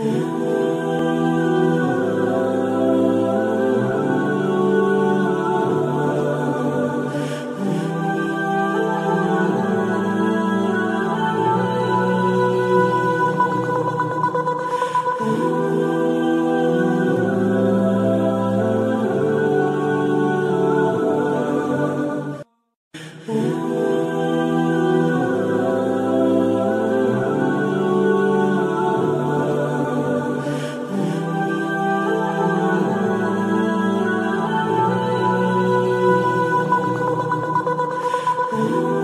Ooh. Ooh.